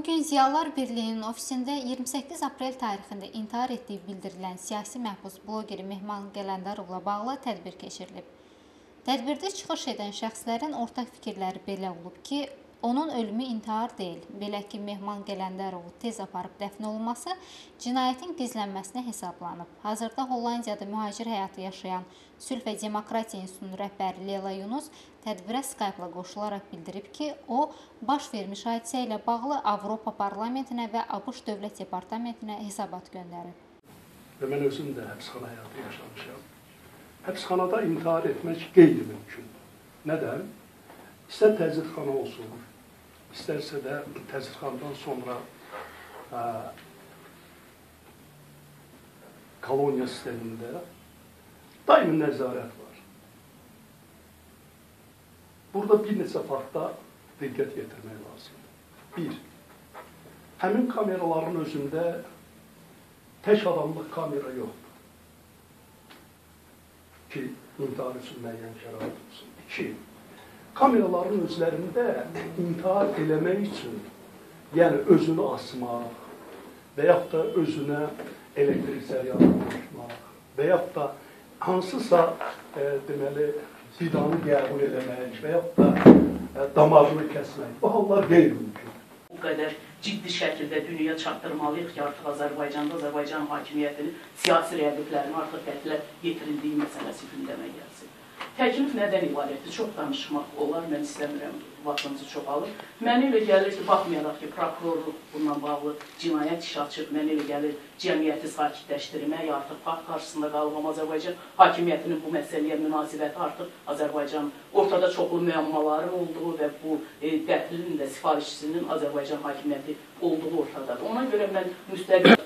Bu gün Ziyalılar Birliyinin ofisində 28 aprel tarixində intihar etdiyi bildirilən siyasi məhbus bloqeri Mehman Gələndarovla bağlı tədbir keçirilib. Tədbirdə çıxış edən şəxslərin ortaq fikirləri belə olub ki, onun ölümü intihar deyil, belə ki, Mehman Gələndarovu tez aparıb dəfn olunması cinayətin gizlənməsinə hesablanıb. Hazırda Hollandiyada mühacir həyatı yaşayan Sülh və Demokratiya İnstitutunun rəhbəri Leyla Yunus tədbirə Skype-la qoşularaq bildirib ki, o baş vermiş hadisə ilə bağlı Avropa Parlamentinə və ABŞ Dövlət Departamentinə hesabat göndərib. Və mən özüm də həbsxana həyatı yaşamışam. Həbsxanada intihar etmək qeyri-mümkündür. Nədən? İstər təzyiqxana olsun, istərsə də təzyiqxanadan sonra ə, koloniya sistemində daimi nəzarət var. Burada bir neçə faktda diqqət yetirmək lazımdır. Bir, həmin kameraların özündə tək adamlıq kamera yoxdur ki, intihar üçün müəyyən şərait olsun. İki, kameraların özlərində intihar eləmək üçün, yəni özünü asmaq və yaxud da özünə elektrik səryanı qoşmaq və yaxud da hansısa e, deməli fidanı qəbul eləmək və yaxud da e, damarını kəsmək. Bu hallar qeyri-mümkün. Bu qədər ciddi şəkildə dünyaya çatdırmalıyıq ki, artıq Azərbaycanda Azərbaycan hakimiyyətinin siyasi rəqiblərini artıq qətlə yetirildiyi məsələsi gündəmə gəlsin. Təklif nədən ibarətdir? Çox danışmaq olar, mən istəmirəm vaxtınızı çox alır. Mənə elə gəlir ki, baxmayaraq ki, prokurorluq bununla bağlı cinayət işi açıb, mənə elə gəlir cəmiyyəti sakitləşdirmək, artıq fakt qarşısında qalmam Azərbaycan hakimiyyətinin bu məsələyə münasibəti artıq Azərbaycan ortada çoxlu müəmmaların olduğu və bu e, qətlinin də sifarişçisinin Azərbaycan hakimiyyəti olduğu ortadadır. Ona görə mən müstəqil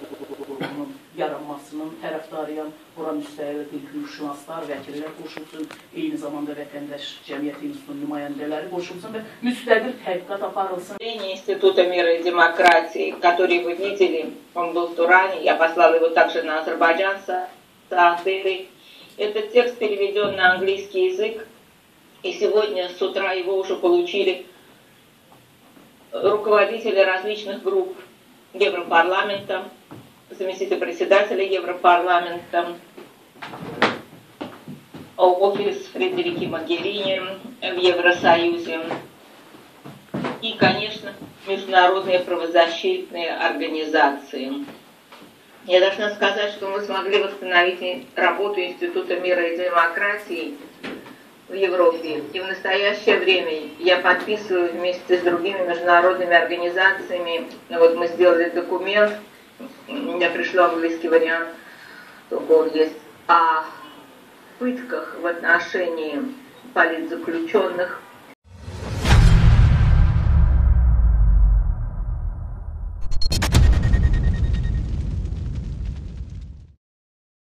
yaranmasının tərəfdarıyam. Bura müstəqil hüquqşünaslar, vəkillər qoşulsun, eyni zamanda vətəndaş cəmiyyət institutunun nümayəndələri qoşulsun və müstəqil təhqiqat aparılsın. Института мира и демократии, который вы видели, он был в Туране, я послала его также на Азербайджан, Саатыры. Этот текст переведен на английский язык, и сегодня с утра его уже получили руководители различных групп Европарламента, заместитель председателя Европарламента, офис Фредерики Магерини в Евросоюзе и, конечно, международные правозащитные организации. Я должна сказать, что мы смогли восстановить работу Института мира и демократии в Европе. И в настоящее время я подписываю вместе с другими международными организациями, вот мы сделали документ, меня пришел английский вариант, только он есть, о пытках в отношении политзаключенных,